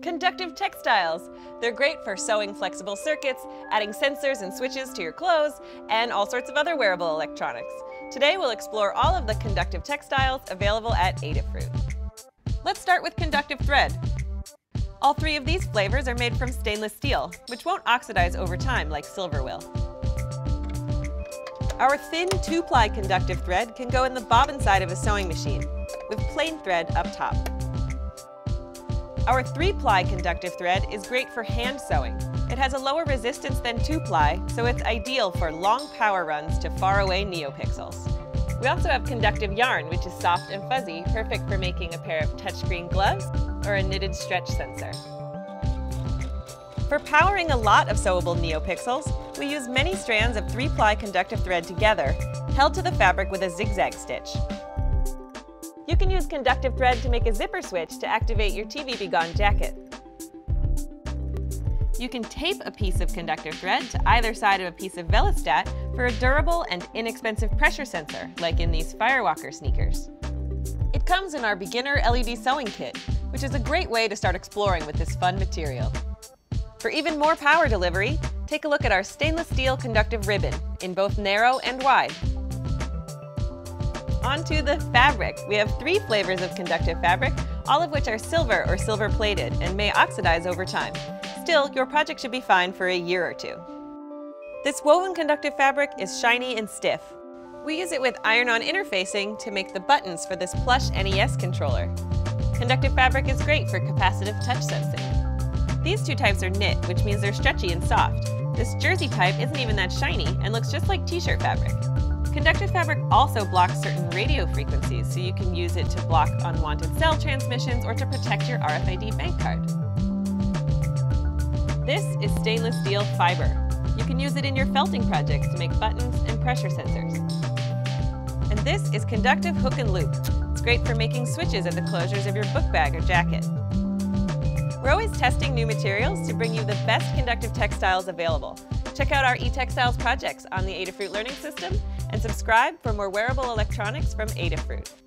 Conductive textiles. They're great for sewing flexible circuits, adding sensors and switches to your clothes, and all sorts of other wearable electronics. Today we'll explore all of the conductive textiles available at Adafruit. Let's start with conductive thread. All three of these flavors are made from stainless steel, which won't oxidize over time like silver will. Our thin two-ply conductive thread can go in the bobbin side of a sewing machine, with plain thread up top. Our 3-ply conductive thread is great for hand sewing. It has a lower resistance than 2-ply, so it's ideal for long power runs to faraway neopixels. We also have conductive yarn, which is soft and fuzzy, perfect for making a pair of touchscreen gloves or a knitted stretch sensor. For powering a lot of sewable neopixels, we use many strands of 3-ply conductive thread together, held to the fabric with a zigzag stitch. You can use conductive thread to make a zipper switch to activate your TV-B-Gone jacket. You can tape a piece of conductive thread to either side of a piece of Velostat for a durable and inexpensive pressure sensor, like in these Firewalker sneakers. It comes in our beginner LED sewing kit, which is a great way to start exploring with this fun material. For even more power delivery, take a look at our stainless steel conductive ribbon in both narrow and wide. Onto the fabric. We have three flavors of conductive fabric, all of which are silver or silver plated and may oxidize over time. Still, your project should be fine for a year or two. This woven conductive fabric is shiny and stiff. We use it with iron-on interfacing to make the buttons for this plush NES controller. Conductive fabric is great for capacitive touch sensing. These two types are knit, which means they're stretchy and soft. This jersey type isn't even that shiny and looks just like t-shirt fabric. Conductive fabric also blocks certain radio frequencies, so you can use it to block unwanted cell transmissions or to protect your RFID bank card. This is stainless steel fiber. You can use it in your felting projects to make buttons and pressure sensors. And this is conductive hook and loop. It's great for making switches at the closures of your book bag or jacket. We're always testing new materials to bring you the best conductive textiles available. Check out our eTextiles projects on the Adafruit Learning System and subscribe for more wearable electronics from Adafruit.